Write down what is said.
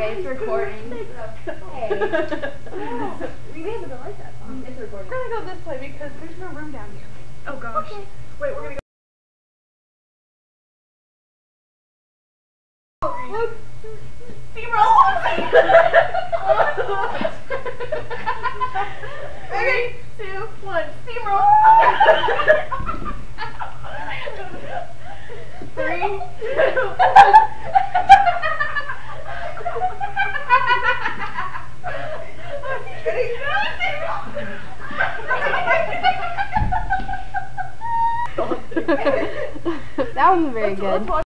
it's recording. hey. we haven't like that song. It's recording. We're gonna go this way because there's no room down here. Oh gosh. Okay. Wait, we're gonna go. Look. Three, two, one. Steamroll. Three, two, one. that wasn't very good.